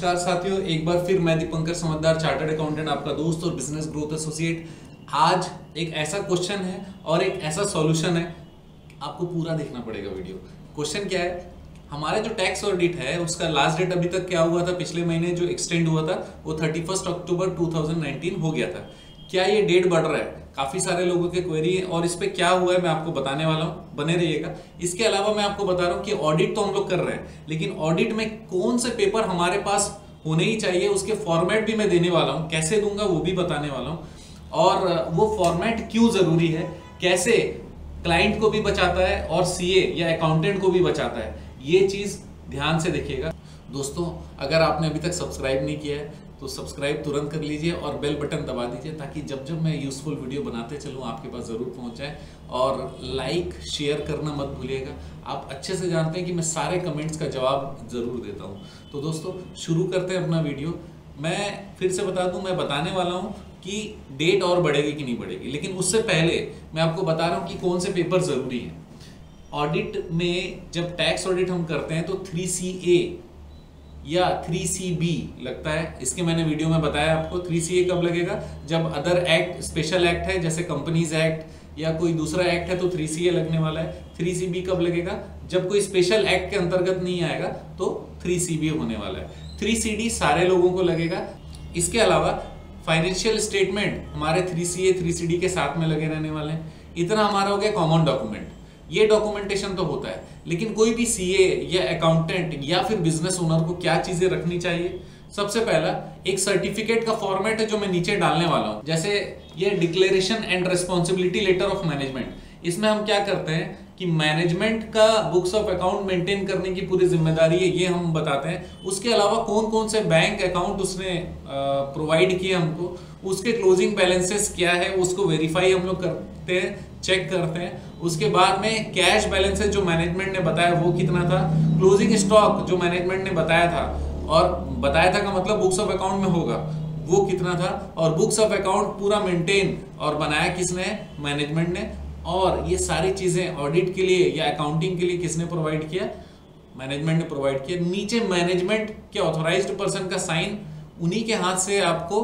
नमस्कार साथियों, एक बार फिर मैं दीपंकर समझदार चार्टर्ड अकाउंटेंट आपका दोस्त और बिज़नेस ग्रोथ एसोसिएट आज एक ऐसा क्वेश्चन है और एक ऐसा सॉल्यूशन है, आपको पूरा देखना पड़ेगा वीडियो क्वेश्चन क्या है? हमारा जो टैक्स ऑडिट है, उसका लास्ट डेट अभी तक क्या हुआ था? पिछले महीने जो एक्सटेंड हुआ था, वो थर्टी अक्टूबर 2019 हो गया था। क्या ये डेट बढ़ रहा है? काफ़ी सारे लोगों के क्वेरी है और इस पर क्या हुआ है मैं आपको बताने वाला हूँ, बने रहिएगा। इसके अलावा मैं आपको बता रहा हूँ कि ऑडिट तो हम लोग कर रहे हैं, लेकिन ऑडिट में कौन से पेपर हमारे पास होने ही चाहिए, उसके फॉर्मेट भी मैं देने वाला हूँ, कैसे दूँगा वो भी बताने वाला हूँ। और वो फॉर्मेट क्यों ज़रूरी है, कैसे क्लाइंट को भी बचाता है और सीए या अकाउंटेंट को भी बचाता है, ये चीज़ ध्यान से देखिएगा। दोस्तों, अगर आपने अभी तक सब्सक्राइब नहीं किया है तो सब्सक्राइब तुरंत कर लीजिए और बेल बटन दबा दीजिए ताकि जब जब मैं यूजफुल वीडियो बनाते चलूँ, आपके पास ज़रूर पहुँच जाए। और लाइक शेयर करना मत भूलिएगा। आप अच्छे से जानते हैं कि मैं सारे कमेंट्स का जवाब ज़रूर देता हूँ। तो दोस्तों, शुरू करते हैं अपना वीडियो मैं फिर से बता दूँ, मैं बताने वाला हूँ कि डेट और बढ़ेगी कि नहीं बढ़ेगी। लेकिन उससे पहले मैं आपको बता रहा हूँ कि कौन से पेपर ज़रूरी हैं। ऑडिट में जब टैक्स ऑडिट हम करते हैं तो थ्री सी ए या थ्री सी बी लगता है। इसके मैंने वीडियो में बताया आपको थ्री सी ए कब लगेगा? जब अदर एक्ट स्पेशल एक्ट है, जैसे कंपनीज़ एक्ट या कोई दूसरा एक्ट है तो थ्री सी ए लगने वाला है। थ्री सी बी कब लगेगा? जब कोई स्पेशल एक्ट के अंतर्गत नहीं आएगा तो थ्री सी बी होने वाला है। थ्री सी डी सारे लोगों को लगेगा। इसके अलावा फाइनेंशियल स्टेटमेंट हमारे three C A three C D के साथ में लगे रहने वाले हैं। इतना हमारा हो गया कॉमन डॉक्यूमेंट ये डॉक्यूमेंटेशन तो होता है। लेकिन कोई भी सीए या अकाउंटेंट या फिर बिज़नेस ओनर को क्या चीज़ें रखनी चाहिए? सबसे पहला, एक सर्टिफिकेट का फॉर्मेट है जो मैं नीचे डालने वाला हूँ। जैसे ये declaration and responsibility letter of management इसमें हम क्या करते हैं? कि मैनेजमेंट का बुक्स ऑफ़ अकाउंट मेंटेन करने की पूरी ज़िम्मेदारी है, ये हम बताते हैं। उसके अलावा कौन कौन से बैंक अकाउंट उसने प्रोवाइड किए हमको, उसके क्लोजिंग बैलेंसेस क्या है, उसको वेरीफाई हम लोग करते हैं चेक करते हैं। उसके बाद में कैश बैलेंसेस जो मैनेजमेंट ने बताया, वो कितना था? क्लोजिंग स्टॉक जो मैनेजमेंट ने बताया था, और बताया था का मतलब बुक्स ऑफ़ अकाउंट में होगा, वो कितना था? और बुक्स ऑफ़ अकाउंट पूरा मेंटेन और बनाया किसने? मैनेजमेंट ने। और ये सारी चीज़ें ऑडिट के लिए या अकाउंटिंग के लिए किसने प्रोवाइड किया? मैनेजमेंट ने प्रोवाइड किया। नीचे मैनेजमेंट के ऑथोराइज पर्सन का साइन उन्हीं के हाथ से आपको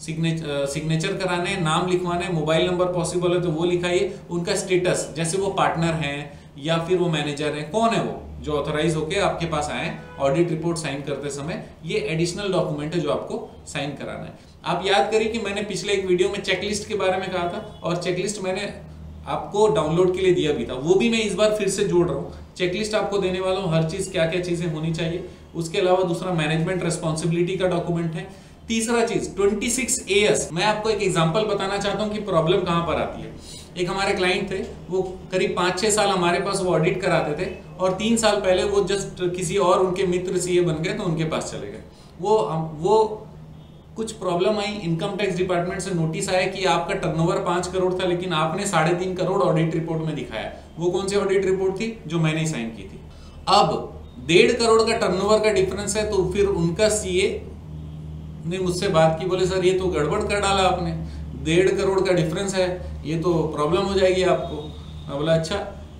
सिग्नेचर कराने, नाम लिखवाने मोबाइल नंबर पॉसिबल है तो वो लिखाइए। उनका स्टेटस जैसे वो पार्टनर हैं या फिर वो मैनेजर हैं, कौन है वो जो ऑथोराइज होके आपके पास आए ऑडिट रिपोर्ट साइन करते समय ये एडिशनल डॉक्यूमेंट है जो आपको साइन कराना है। आप याद करिए कि मैंने पिछले एक वीडियो में चेकलिस्ट के बारे में कहा था और चेकलिस्ट मैंने आपको डाउनलोड के लिए दिया भी था। वो भी मैं इस बार फिर से जोड़ रहा हूँ। चेकलिस्ट आपको देने वाला हूँ। हर चीज़ क्या क्या चीज़ें होनी चाहिए। उसके अलावा दूसरा मैनेजमेंट रेस्पॉन्सिबिलिटी का डॉक्यूमेंट है। तीसरा चीज़ 26 एएस मैं आपको एक एग्जांपल बताना चाहता हूँ कि प्रॉब्लम कहाँ पर आती है। एक हमारे क्लाइंट थे, वो करीब पाँच छह साल हमारे पास वो ऑडिट कराते थे और तीन साल पहले वो जस्ट किसी और उनके मित्र सीए बन गए तो उनके पास चले गए। वो वो कुछ प्रॉब्लम आई इनकम टैक्स डिपार्टमेंट से नोटिस आया कि आपका टर्नओवर पाँच करोड़ था, लेकिन आपने साढ़े तीन करोड़ ऑडिट रिपोर्ट में दिखाया। वो कौन सी ऑडिट रिपोर्ट थी? जो मैंने साइन की थी। अब, डेढ़ करोड़ का टर्नओवर का डिफरेंस है तो फिर उनका सीए ने मुझसे बात की, बोले, सर, ये तो गड़बड़ कर डाला आपने। डेढ़ करोड़ का डिफरेंस है, ये तो प्रॉब्लम हो जाएगी आपको। मैं बोला अच्छा।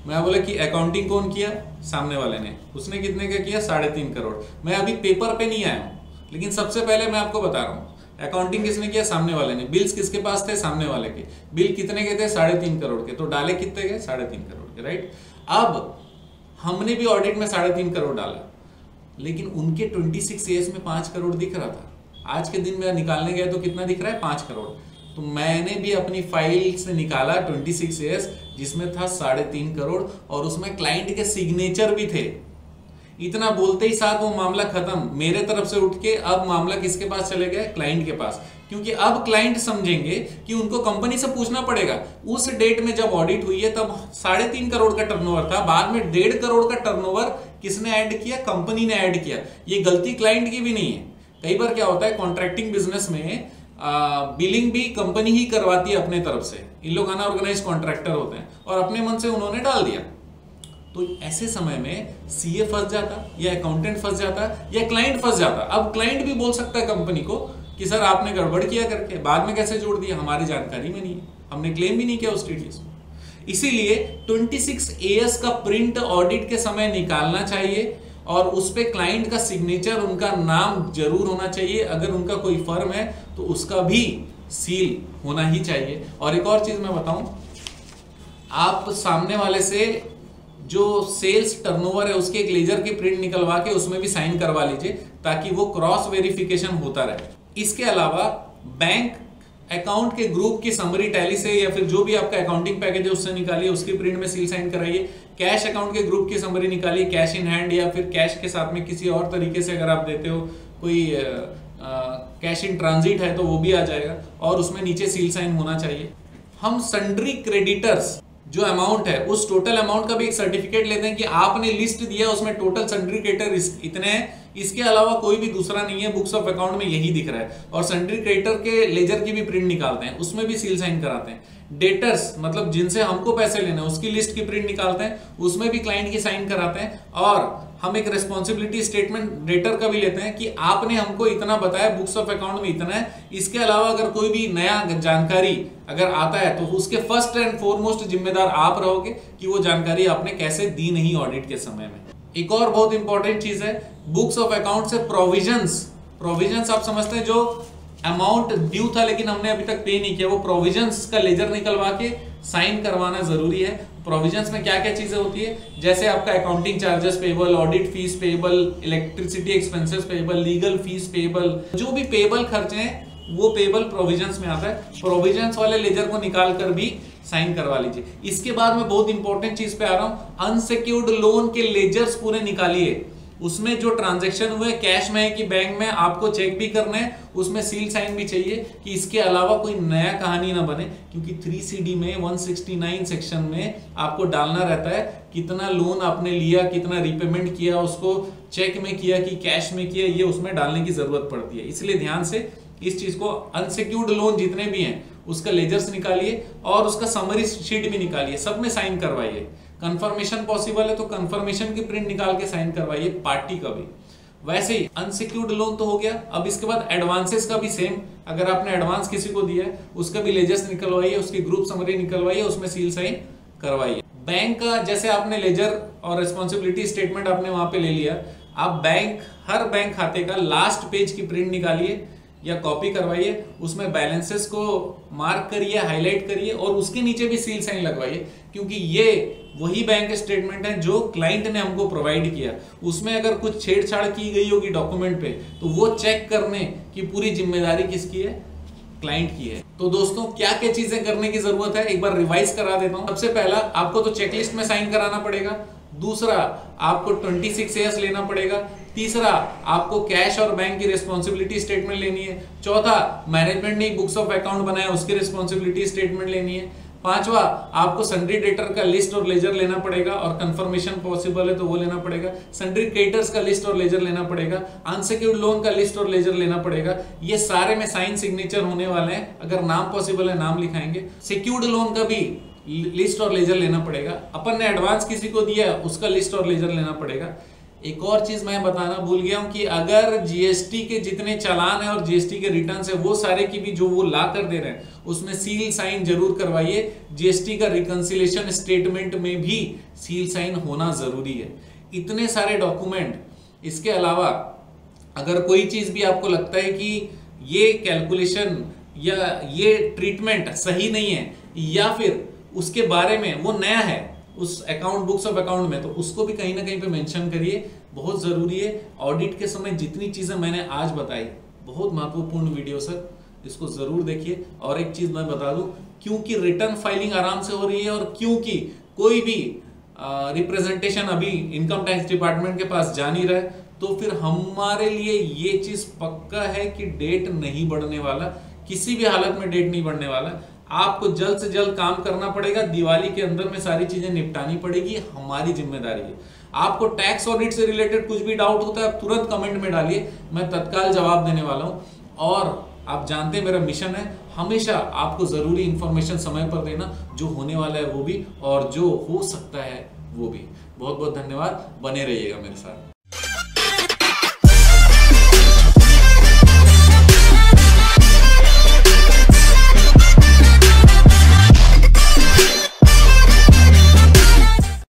मैं बोला कि अकाउंटिंग कौन किया? सामने वाले ने। उसने कितने का किया? साढ़े तीन करोड़। मैं अभी पेपर पे नहीं आया हूँ। लेकिन सबसे पहले मैं आपको बता रहा हूँ अकाउंटिंग किसने किया? सामने वाले ने। बिल्स किसके पास थे? सामने वाले के। बिल कितने के थे? साढ़े तीन करोड़ के। तो डाले कितने गए साढ़े तीन करोड़ के राइट अब हमने भी ऑडिट में साढ़े तीन करोड़ डाला। लेकिन उनके ट्वेंटी सिक्स ईयर्स में पाँच करोड़ दिख रहा था। आज के दिन में निकालने गए तो कितना दिख रहा है? पाँच करोड़। तो मैंने भी अपनी फ़ाइल से निकाला ट्वेंटी सिक्स ईयर्स जिसमें था साढ़े तीन करोड़, और उसमें क्लाइंट के सिग्नेचर भी थे। इतना बोलते ही साथ वो मामला खत्म। मेरे तरफ़ से उठ के अब मामला किसके पास चले गए? क्लाइंट के पास। क्योंकि अब क्लाइंट समझेंगे कि उनको कंपनी से पूछना पड़ेगा। उस डेट में जब ऑडिट हुई है, तब साढ़े तीन करोड़ का टर्नओवर था। बाद में डेढ़ करोड़ का टर्नओवर किसने ऐड किया? कंपनी ने ऐड किया। ये गलती क्लाइंट की भी नहीं है। कई बार क्या होता है कॉन्ट्रैक्टिंग बिज़नेस में बिलिंग भी कंपनी ही करवाती है अपने तरफ़ से। इन लोग अनऑर्गेनाइज कॉन्ट्रैक्टर होते हैं। और अपने मन से उन्होंने डाल दिया। तो ऐसे समय में सीए फंस जाता, या अकाउंटेंट फंस जाता, या क्लाइंट फंस जाता। अब क्लाइंट भी बोल सकता है कंपनी को कि, सर, आपने गड़बड़ किया करके, बाद में कैसे जोड़ दिया? हमारी जानकारी में नहीं हमने क्लेम भी नहीं किया उस टीडीएस इसीलिए 26 एएस का प्रिंट ऑडिट के समय निकालना चाहिए और उस पर क्लाइंट का सिग्नेचर उनका नाम ज़रूर होना चाहिए। अगर उनका कोई फर्म है तो उसका भी सील होना ही चाहिए। और एक और चीज़ मैं बताऊँ, आप सामने वाले से जो सेल्स टर्नओवर है, उसके एक लेजर की प्रिंट निकलवा के उसमें भी साइन करवा लीजिए, ताकि वो क्रॉस वेरिफिकेशन होता रहे। इसके अलावा बैंक अकाउंट के ग्रुप की समरी टैली से या फिर जो भी आपका अकाउंटिंग पैकेज है, उससे निकालिए, उसकी प्रिंट में सील साइन कराइए। कैश अकाउंट के ग्रुप की समरी निकालिए कैश इन हैंड या फिर कैश के साथ में किसी और तरीके से अगर आप देते हो, कोई कैश इन ट्रांजिट है तो वो भी आ जाएगा, और उसमें नीचे सील साइन होना चाहिए। हम संड्री क्रेडिटर्स जो अमाउंट है, उस टोटल अमाउंट का भी एक सर्टिफिकेट लेते हैं कि आपने लिस्ट दिया, उसमें टोटल सर्टिफिकेटर इतने हैं इसके अलावा कोई भी दूसरा नहीं है बुक्स ऑफ़ अकाउंट में यही दिख रहा है। और संड्री क्रेडिटर के लेजर की भी प्रिंट निकालते हैं, उसमें भी सील साइन कराते हैं। डेटर्स मतलब जिनसे हमको पैसे लेने उसकी लिस्ट की प्रिंट निकालते हैं, उसमें भी क्लाइंट की साइन कराते हैं। और हम एक रेस्पॉन्सिबिलिटी स्टेटमेंट डेटर का भी लेते हैं कि आपने हमको इतना बताया बुक्स ऑफ़ अकाउंट में इतना है। इसके अलावा अगर कोई भी नया जानकारी अगर आता है तो उसके फ़र्स्ट एंड फोरमोस्ट जिम्मेदार आप रहोगे कि वो जानकारी आपने कैसे दी नहीं ऑडिट के समय में। एक और बहुत इंपॉर्टेंट चीज़ है बुक्स ऑफ़ अकाउंट से प्रोविजंस प्रोविजंस आप समझते हैं जो अमाउंट ड्यू था लेकिन हमने अभी तक पे नहीं किया, वो प्रोविजंस का लेजर निकलवा के साइन करवाना ज़रूरी है। प्रोविजंस में क्या क्या चीज़ें होती है? जैसे आपका accounting charges payable audit fees payable electricity expenses payable legal fees payable जो भी पेबल खर्चे हैं, वो पेबल प्रोविजंस में आता है। प्रोविजंस वाले लेजर को निकाल कर भी साइन करवा लीजिए। इसके बाद में बहुत इंपॉर्टेंट चीज़ पे आ रहा हूँ। अनसिक्योर्ड लोन के लेजर्स पूरे निकालिए। उसमें जो ट्रांजेक्शन हुए कैश में है कि बैंक में, आपको चेक भी करना है। उसमें सील साइन भी चाहिए कि इसके अलावा कोई नया कहानी ना बने, क्योंकि थ्री सीडी में 169 सेक्शन में आपको डालना रहता है कितना लोन आपने लिया, कितना रिपेमेंट किया, उसको चेक में किया कि कैश में किया, ये उसमें डालने की ज़रूरत पड़ती है। इसलिए ध्यान से इस चीज़ को अनसिक्योर्ड लोन जितने भी हैं उसका लेजर्स निकालिए और उसका समरी शीट भी निकालिए, सब में साइन करवाइए। कंफर्मेशन पॉसिबल है तो कंफर्मेशन की प्रिंट निकाल के साइन करवाइए पार्टी का भी। वैसे ही अनसिक्योर्ड लोन तो हो गया, अब इसके बाद एडवांसेस का भी सेम अगर आपने एडवांस किसी को दिया है, उसका भी लेजर्स निकलवाइए, उसकी ग्रुप समरी निकलवाइए, उसमें सील साइन करवाइए। बैंक का जैसे आपने लेजर और रिस्पॉन्सिबिलिटी स्टेटमेंट आपने वहाँ पे ले लिया, आप बैंक हर बैंक खाते का लास्ट पेज की प्रिंट निकालिए या कॉपी करवाइए, उसमें बैलेंसेस को मार्क करिए हाईलाइट करिए और उसके नीचे भी सील साइन लगवाइए, क्योंकि ये वही बैंक स्टेटमेंट है जो क्लाइंट ने हमको प्रोवाइड किया। उसमें अगर कुछ छेड़छाड़ की गई होगी डॉक्यूमेंट पे तो वो चेक करने की पूरी ज़िम्मेदारी किसकी है? क्लाइंट की है। तो दोस्तों क्या क्या चीज़ें करने की ज़रूरत है? एक बार रिवाइज करा देता हूँ। सबसे पहला, आपको तो चेकलिस्ट में साइन कराना पड़ेगा। दूसरा, आपको 26 सिक्स लेना पड़ेगा। तीसरा, आपको कैश और बैंक की रिस्पॉन्सिबिलिटी स्टेटमेंट लेनी है। चौथा मैनेजमेंट ने बुक्स ऑफ़ अकाउंट बनाया, उसकी रिस्पॉन्सिबिलिटी स्टेटमेंट लेनी है। पांचवा, आपको सन्ड्री डेटर का लिस्ट और लेजर लेना पड़ेगा और कंफर्मेशन पॉसिबल है तो वो लेना पड़ेगा। सन्ड्री क्रेडिटर्स का लिस्ट और लेजर लेना पड़ेगा। अनसिक्योर्ड लोन का लिस्ट और लेजर लेना पड़ेगा। ये सारे में साइन सिग्नेचर होने वाले हैं। अगर नाम पॉसिबल है, नाम लिखाएँगे। सिक्योर्ड लोन का भी लिस्ट और लेजर लेना पड़ेगा। अपन ने एडवांस किसी को दिया उसका लिस्ट और लेजर लेना पड़ेगा। एक और चीज़ मैं बताना भूल गया हूँ कि अगर जीएसटी के जितने चालान है और जीएसटी के रिटर्न है, वो सारे की भी जो वो ला कर दे रहे हैं, उसमें सील साइन ज़रूर करवाइए। जीएसटी का रिकंसिलेशन स्टेटमेंट में भी सील साइन होना ज़रूरी है। इतने सारे डॉक्यूमेंट इसके अलावा अगर कोई चीज़ भी आपको लगता है कि ये कैलकुलेशन या ये ट्रीटमेंट सही नहीं है, या फिर उसके बारे में वो नया है उस अकाउंट बुक्स ऑफ़ अकाउंट में तो उसको भी कहीं ना कहीं पे मेंशन करिए। बहुत ज़रूरी है ऑडिट के समय जितनी चीज़ें मैंने आज बताई, बहुत महत्वपूर्ण वीडियो सर इसको ज़रूर देखिए। और एक चीज़ मैं बता दूँ, क्योंकि रिटर्न फाइलिंग आराम से हो रही है और क्योंकि कोई भी रिप्रेजेंटेशन अभी इनकम टैक्स डिपार्टमेंट के पास जा नहीं रहा तो फिर हमारे लिए ये चीज़ पक्का है कि डेट नहीं बढ़ने वाला, किसी भी हालत में डेट नहीं बढ़ने वाला। आपको जल्द से जल्द काम करना पड़ेगा, दिवाली के अंदर में सारी चीज़ें निपटानी पड़ेगी, हमारी ज़िम्मेदारी है। आपको टैक्स ऑडिट से रिलेटेड कुछ भी डाउट होता है, आप तुरंत कमेंट में डालिए, मैं तत्काल जवाब देने वाला हूँ। और आप जानते हैं मेरा मिशन है, हमेशा आपको ज़रूरी इंफॉर्मेशन समय पर देना, जो होने वाला है वो भी, और जो हो सकता है वो भी। बहुत बहुत धन्यवाद, बने रहिएगा मेरे साथ।